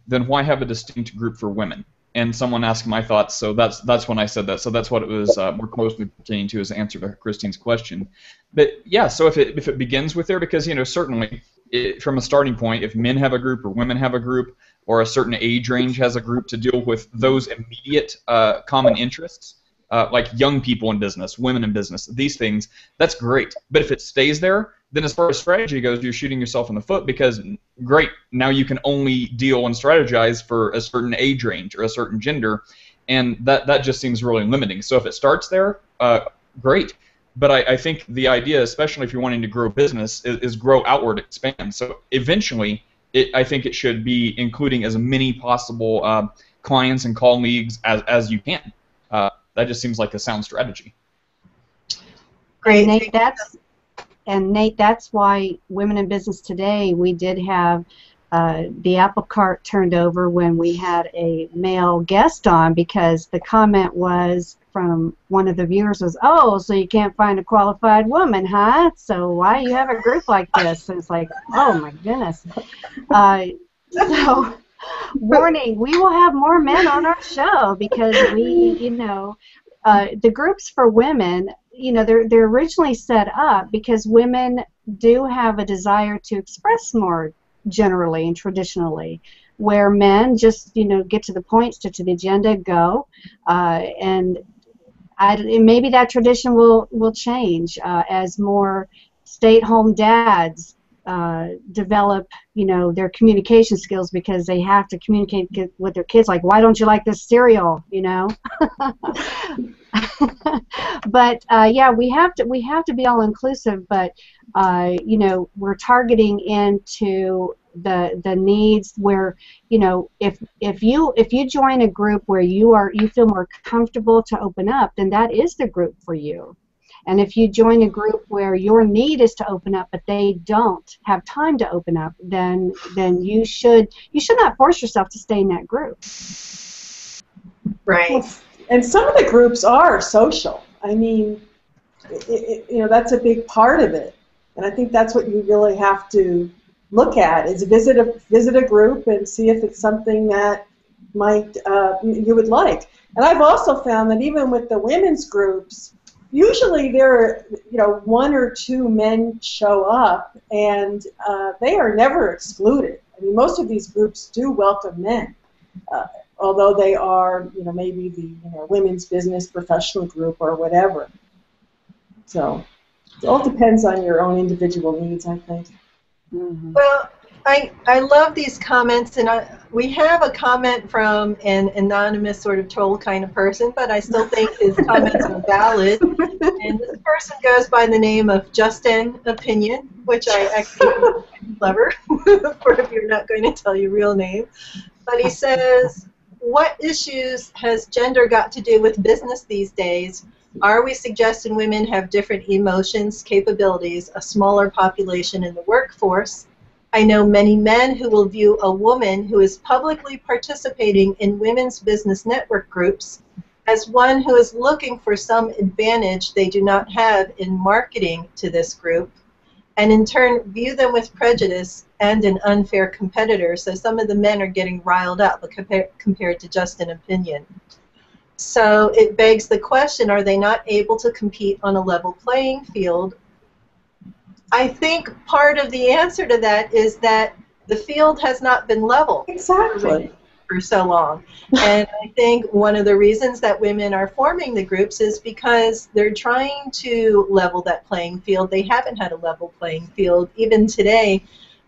then why have a distinct group for women? And someone asked my thoughts, so that's that's when I said that. So that's what it was uh, more closely pertaining to as answer to Christine's question. But yeah, so if it if it begins with there, because you know certainly it, from a starting point, if men have a group or women have a group, or a certain age range has a group to deal with those immediate uh, common interests, uh, like young people in business, women in business, these things, that's great. But if it stays there, then as far as strategy goes, you're shooting yourself in the foot because, great, now you can only deal and strategize for a certain age range or a certain gender, and that, that just seems really limiting. So if it starts there, uh, great. But I, I think the idea, especially if you're wanting to grow business, is, is grow outward, expand. So eventually, it, I think it should be including as many possible uh, clients and colleagues as, as you can. Uh, that just seems like a sound strategy. Great. Nate, that's and Nate, that's why women in business today. We did have uh, the apple cart turned over when we had a male guest on because the comment was from one of the viewers was, "Oh, so you can't find a qualified woman, huh? So why you have a group like this?" And it's like, "Oh my goodness." Uh, so, warning: we will have more men on our show because we, you know, uh, the groups for women you know they're they're originally set up because women do have a desire to express more generally and traditionally where men just you know get to the point to the agenda go uh, and I, maybe that tradition will will change uh, as more stay-at-home dads uh, develop you know their communication skills because they have to communicate with their kids like why don't you like this cereal you know but uh, yeah, we have to we have to be all inclusive. But uh, you know, we're targeting into the the needs where you know if if you if you join a group where you are you feel more comfortable to open up, then that is the group for you. And if you join a group where your need is to open up, but they don't have time to open up, then then you should you should not force yourself to stay in that group. Right. And some of the groups are social. I mean, it, it, you know, that's a big part of it. And I think that's what you really have to look at is visit a visit a group and see if it's something that might uh, you would like. And I've also found that even with the women's groups, usually there are you know one or two men show up, and uh, they are never excluded. I mean, most of these groups do welcome men. Uh, although they are, you know, maybe the you know, women's business professional group or whatever. So it all depends on your own individual needs, I think. Mm-hmm. Well, I, I love these comments, and I, we have a comment from an anonymous sort of troll kind of person, but I still think his comments are valid. And this person goes by the name of Justin Opinion, which I actually clever for if you're not going to tell your real name. But he says, what issues has gender got to do with business these days? Are we suggesting women have different emotions, capabilities, a smaller population in the workforce? I know many men who will view a woman who is publicly participating in women's business network groups as one who is looking for some advantage they do not have in marketing to this group, and in turn view them with prejudice and an unfair competitor. So some of the men are getting riled up compared, to just an opinion. So it begs the question are they not able to compete on a level playing field I think part of the answer to that is that the field has not been level exactly for so long. and I think one of the reasons that women are forming the groups is because they're trying to level that playing field. They haven't had a level playing field. Even today,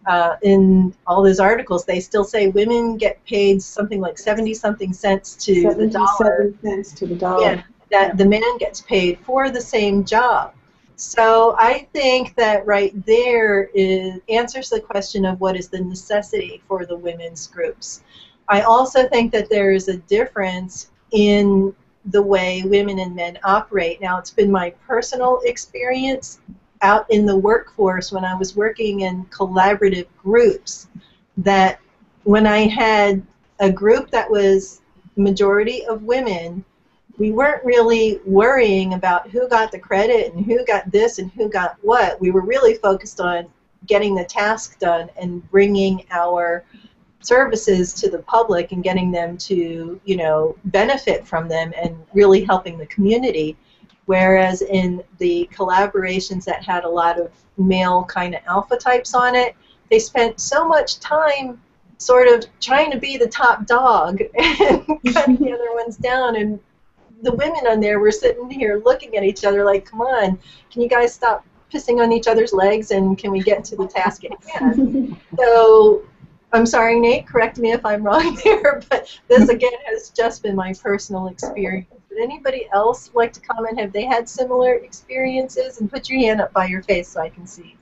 uh, in all those articles, they still say women get paid something like 70 something cents to the dollar. cents to the dollar. Yeah, that yeah. the man gets paid for the same job. So I think that right there is, answers the question of what is the necessity for the women's groups. I also think that there is a difference in the way women and men operate. Now, it's been my personal experience out in the workforce when I was working in collaborative groups that when I had a group that was majority of women, we weren't really worrying about who got the credit and who got this and who got what. We were really focused on getting the task done and bringing our services to the public and getting them to, you know, benefit from them and really helping the community. Whereas in the collaborations that had a lot of male kind of alpha types on it, they spent so much time sort of trying to be the top dog and cutting the other ones down and the women on there were sitting here looking at each other like, come on, can you guys stop pissing on each other's legs and can we get to the task at hand? so I'm sorry, Nate, correct me if I'm wrong there, but this again has just been my personal experience. Would anybody else like to comment? Have they had similar experiences? And put your hand up by your face so I can see.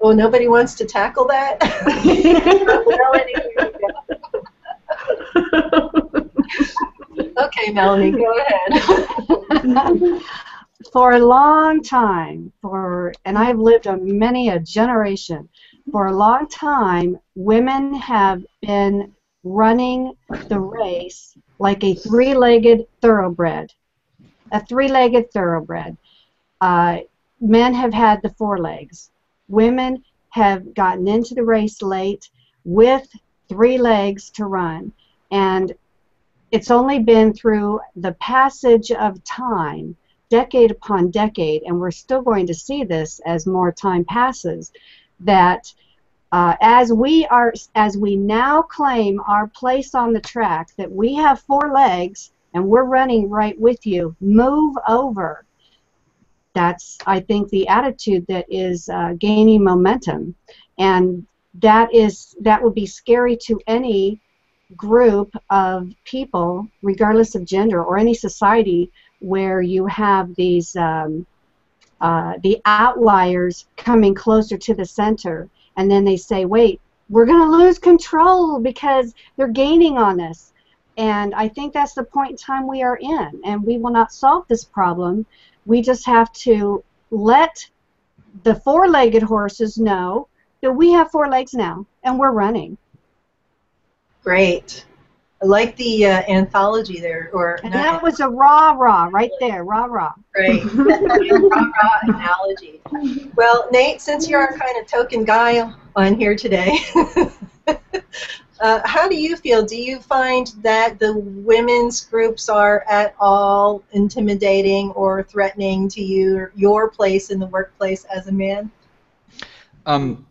Oh, nobody wants to tackle that? Okay, Meloney, go ahead. for a long time, for and I've lived on many a generation. For a long time, women have been running the race like a three-legged thoroughbred. A three-legged thoroughbred. Uh, men have had the four legs. Women have gotten into the race late with three legs to run. And it's only been through the passage of time, decade upon decade, and we're still going to see this as more time passes, that uh, as we are, as we now claim our place on the track, that we have four legs and we're running right with you. Move over. That's, I think, the attitude that is uh, gaining momentum, and that is that would be scary to any group of people, regardless of gender or any society, where you have these um, uh, the outliers coming closer to the center, and then they say, "Wait, we're going to lose control because they're gaining on us." And I think that's the point in time we are in, and we will not solve this problem. We just have to let the four-legged horses know that we have four legs now, and we're running. Great. I like the uh, anthology there, or and that was a raw, raw right there, raw, raw. Great, rah rah analogy. Well, Nate, since you're our kind of token guy on here today, uh, how do you feel? Do you find that the women's groups are at all intimidating or threatening to you, your place in the workplace as a man? Um,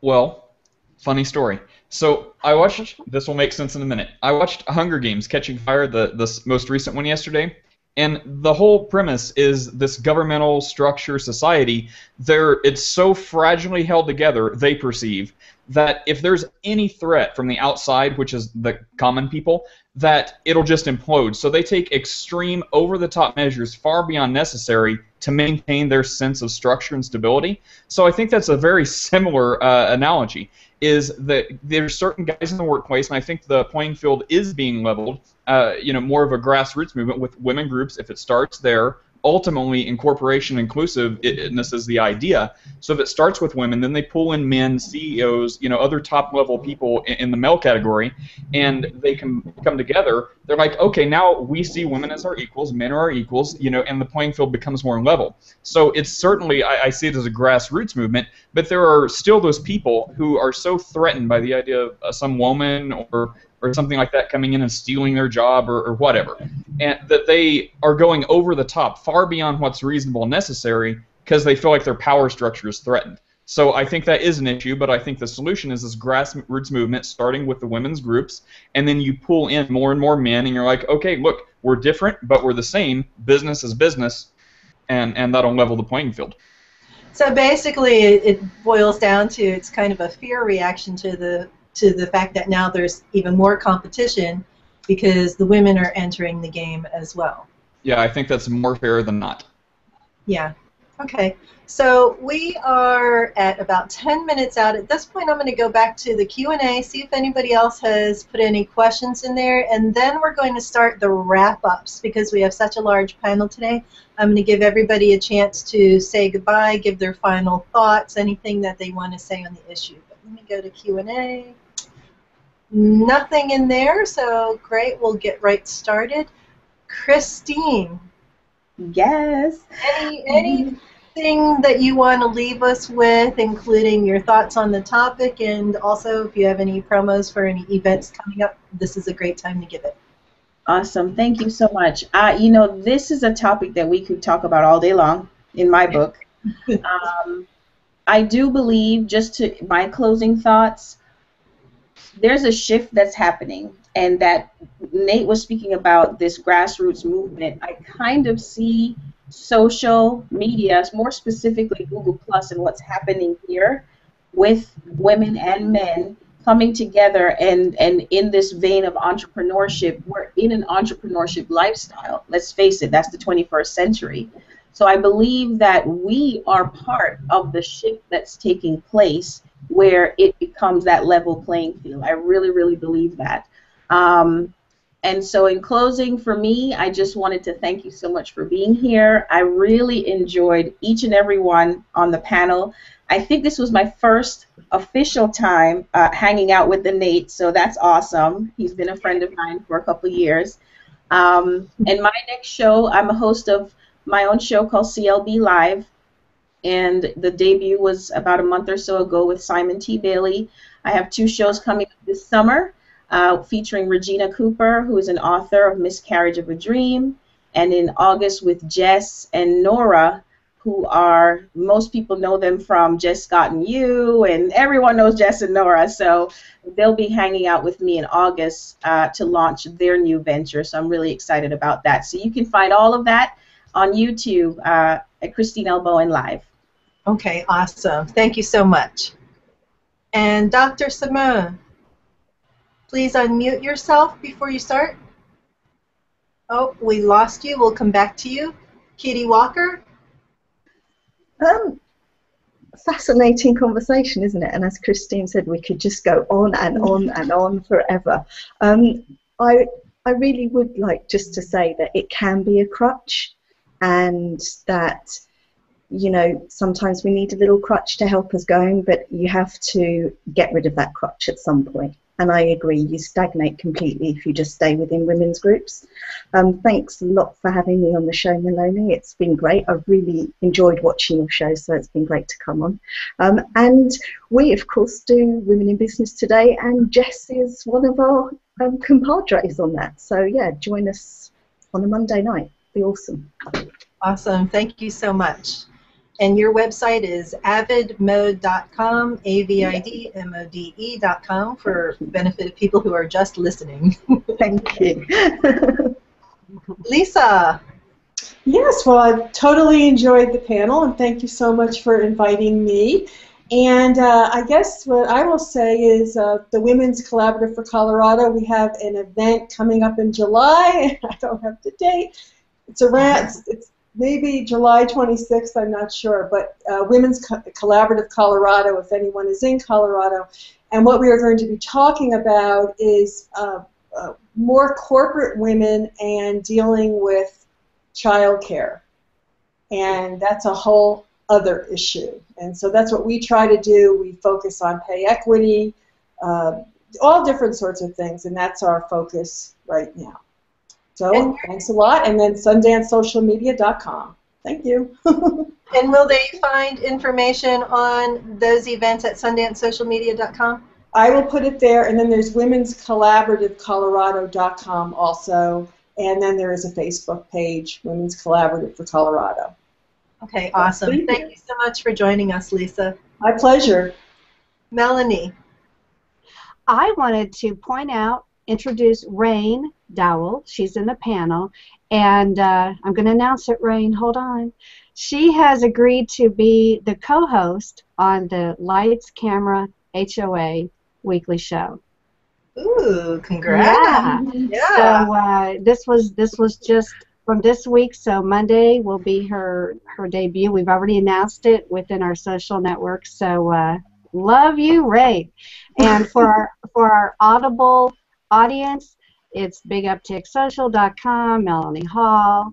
well, funny story. So I watched. This will make sense in a minute. I watched Hunger Games: Catching Fire, the the most recent one yesterday, And the whole premise is this governmental structure society, there it's so fragilely held together, they perceive, that if there's any threat from the outside, which is the common people, that it'll just implode. So they take extreme, over the top measures far beyond necessary to maintain their sense of structure and stability. So I think that's a very similar uh, analogy. Is that there's certain guys in the workplace, and I think the playing field is being leveled. Uh, you know, more of a grassroots movement with women groups. If it starts there, ultimately incorporation inclusiveness is the idea. So if it starts with women, then they pull in men, CEOs, you know, other top level people in, in, the male category, and they can come together. They're like, okay, now we see women as our equals, men are our equals, you know, and the playing field becomes more level. So it's certainly I, I see it as a grassroots movement, but there are still those people who are so threatened by the idea of uh, some woman or or something like that coming in and stealing their job or, or whatever. And that they are going over the top, far beyond what's reasonable and necessary, because they feel like their power structure is threatened. So I think that is an issue, but I think the solution is this grassroots movement, starting with the women's groups, and then you pull in more and more men, and you're like, okay, look, we're different, but we're the same. Business is business, and and that'll level the playing field. So basically, it boils down to it's kind of a fear reaction to the to the fact that now there's even more competition because the women are entering the game as well. Yeah, I think that's more fair than not. Yeah. Okay. So we are at about 10 minutes out. At this point, I'm going to go back to the Q&A, see if anybody else has put any questions in there, and then we're going to start the wrap-ups because we have such a large panel today. I'm going to give everybody a chance to say goodbye, give their final thoughts, anything that they want to say on the issue. But let me go to Q&A. Nothing in there, so great. We'll get right started. Christine. Yes. Any mm-hmm. Anything that you want to leave us with, including your thoughts on the topic, and also if you have any promos for any events coming up, this is a great time to give it. Awesome. Thank you so much. Uh, you know, this is a topic that we could talk about all day long in my book. um, I do believe, just to my closing thoughts, there's a shift that's happening and that Nate was speaking about this grassroots movement. I kind of see social media, more specifically Google Plus, and what's happening here with women and men coming together and, and in this vein of entrepreneurship. We're in an entrepreneurship lifestyle. Let's face it, that's the 21st century. So I believe that we are part of the shift that's taking place where it becomes that level playing field. I really, really believe that. Um, and so, in closing, for me, I just wanted to thank you so much for being here. I really enjoyed each and every one on the panel. I think this was my first official time uh, hanging out with the Nate, so that's awesome. He's been a friend of mine for a couple years. Um, and my next show, I'm a host of my own show called CLB Live and the debut was about a month or so ago with Simon T. Bailey. I have two shows coming up this summer uh, featuring Regina Cooper, who is an author of Miscarriage of a Dream, and in August with Jess and Nora, who are most people know them from Just Gotten You, and everyone knows Jess and Nora. So they'll be hanging out with me in August uh, to launch their new venture. So I'm really excited about that. So you can find all of that on YouTube uh, at Christine L. Bowen Live. Okay, awesome. Thank you so much. And Dr. Simone, please unmute yourself before you start. Oh, we lost you. We'll come back to you. Kittie Walker? Um, fascinating conversation, isn't it? And as Christine said, we could just go on and on and on forever. Um, I, I really would like just to say that it can be a crutch and that you know, sometimes we need a little crutch to help us going, but you have to get rid of that crutch at some point. And I agree, you stagnate completely if you just stay within women's groups. Um, thanks a lot for having me on the show, Meilani. It's been great. I've really enjoyed watching your show, so it's been great to come on. Um, and we, of course, do Women in Business today, and Jess is one of our um, compadres on that. So, yeah, join us on a Monday night. Be awesome. Awesome. Thank you so much. And your website is avidmode.com, A-V-I-D-M-O-D-E.com for benefit of people who are just listening. Thank you. Lisa. Yes, well, I've totally enjoyed the panel, and thank you so much for inviting me. And uh, I guess what I will say is uh, the Women's Collaborative for Colorado, we have an event coming up in July. I don't have the date. It's around, it's, it's maybe July 26th, I'm not sure, but uh, Women's Co- Collaborative Colorado, if anyone is in Colorado. And what we are going to be talking about is uh, uh, more corporate women and dealing with childcare. And that's a whole other issue. And so that's what we try to do. We focus on pay equity, uh, all different sorts of things, and that's our focus right now. So thanks a lot, and then sundancesocialmedia.com. Thank you. and will they find information on those events at sundancesocialmedia.com? I will put it there, and then there's womenscollaborativecolorado.com also, and then there is a Facebook page, Women's Collaborative for Colorado. Okay, awesome. Thank, Thank you. you so much for joining us, Lisa. My pleasure. Meloney. I wanted to point out, introduce Rain Dowell. She's in the panel, and uh, I'm going to announce it, Rain. Hold on. She has agreed to be the co-host on the Lights Camera HOA weekly show. Ooh, congrats! Yeah. yeah. So uh, this was this was just from this week. So Monday will be her her debut. We've already announced it within our social networks. So uh, love you, Ray. And for our for our Audible audience, it's bigupticksocial.com, Meloney Hall,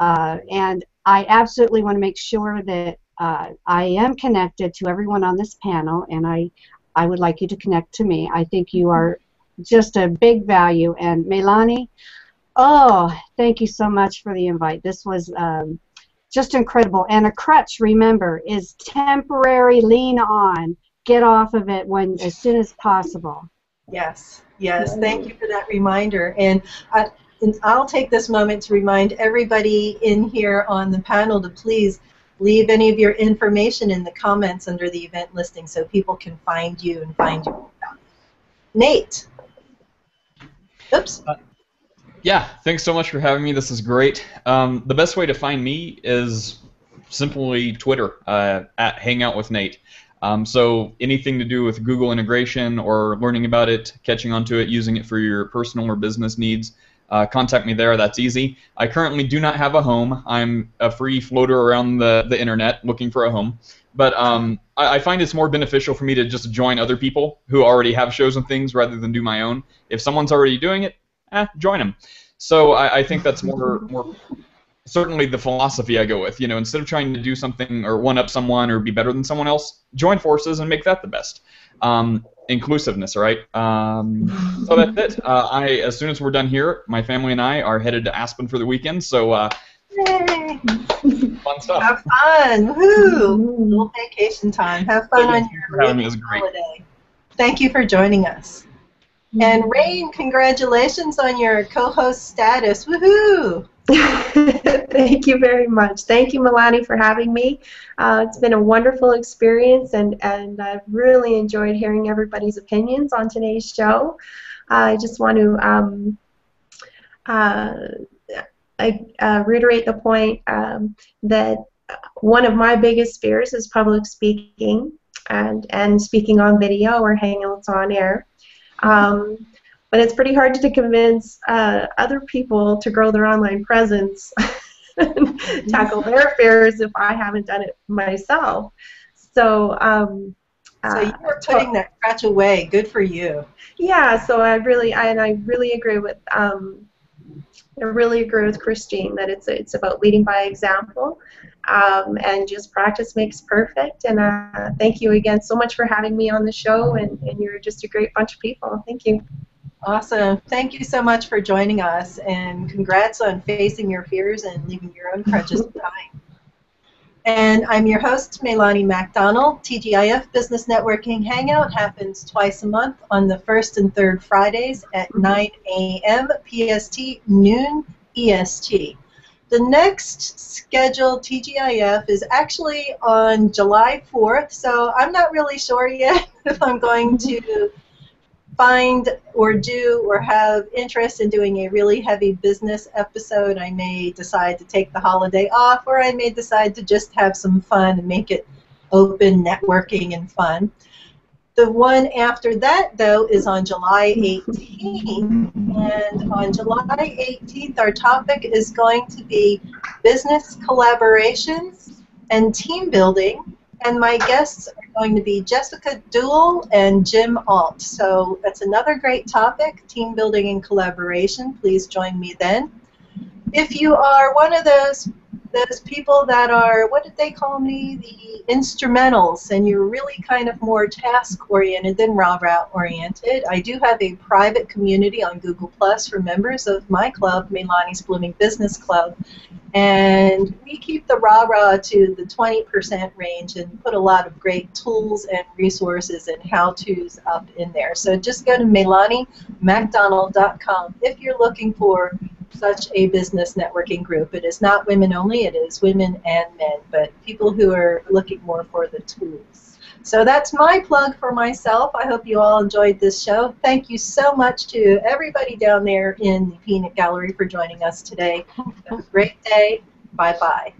uh, and I absolutely want to make sure that uh, I am connected to everyone on this panel, and I I would like you to connect to me. I think you are just a big value. And Meilani, oh, thank you so much for the invite. This was um, just incredible. And a crutch, remember, is temporary. Lean on. Get off of it when as soon as possible. Yes, yes. Thank you for that reminder. And, I, and I'll take this moment to remind everybody in here on the panel to please leave any of your information in the comments under the event listing so people can find you and find you. Nate. Oops. Uh, yeah, thanks so much for having me. This is great. Um, the best way to find me is simply Twitter uh, at Hangout with Nate. Um, so anything to do with Google integration or learning about it, catching onto it, using it for your personal or business needs, uh, contact me there. That's easy. I currently do not have a home. I'm a free floater around the, the internet looking for a home. But um, I, I, find it's more beneficial for me to just join other people who already have shows and things rather than do my own. If someone's already doing it, eh, join them. So I, I think that's more more certainly the philosophy I go with. You know, instead of trying to do something or one up someone or be better than someone else, join forces and make that the best. Um, inclusiveness, right? Um, so that's it. Uh, I, as soon as we're done here, my family and I are headed to Aspen for the weekend. So, uh, fun stuff. Have fun! Woo! Little vacation time. Have fun on your holiday. Thank you for joining us. And Rain, congratulations on your co-host status. Woohoo! Thank you very much. Thank you, Meilani, for having me. Uh, it's been a wonderful experience, and, and I've really enjoyed hearing everybody's opinions on today's show. Uh, I just want to um, uh, I, uh, reiterate the point um, that one of my biggest fears is public speaking and, and speaking on video or hangouts on air. Um, but it's pretty hard to convince uh, other people to grow their online presence and tackle their fears if I haven't done it myself. So, um, so you are putting that scratch away. Good for you. Yeah. So I really, I, and I really agree with, um, I really agree with Christine that it's it's about leading by example, um, and just practice makes perfect. And uh, thank you again so much for having me on the show, and, and you're just a great bunch of people. Thank you. Awesome. Thank you so much for joining us, and congrats on facing your fears and leaving your own crutches behind. And I'm your host, Meilani MacDonald. TGIF Business Networking Hangout happens twice a month on the first and third Fridays at mm-hmm. 9 a.m. PST, noon EST. The next scheduled TGIF is actually on July 4th, so I'm not really sure yet if I'm going to find or do or have interest in doing a really heavy business episode, I may decide to take the holiday off, or I may decide to just have some fun and make it open, networking, and fun. The one after that, though, is on July 18th. And on July 18th, our topic is going to be business collaborations and team building. And my guests are going to be Jessica Duell and Jim Alt. So that's another great topic, team building and collaboration. Please join me then. If you are one of those those people that are what did they call me? The instrumentals and you're really kind of more task oriented than rah rah oriented i do have a private community on google plus for members of my club Meilani's blooming business club and we keep the rah rah to the 20% range and put a lot of great tools and resources and how to's up in there. So just go to meilanimacdonald.com if you're looking for such a business networking group. It is not women only, it is women and men, but people who are looking more for the tools. So that's my plug for myself. I hope you all enjoyed this show. Thank you so much to everybody down there in the Peanut Gallery for joining us today. Have a great day. Bye bye.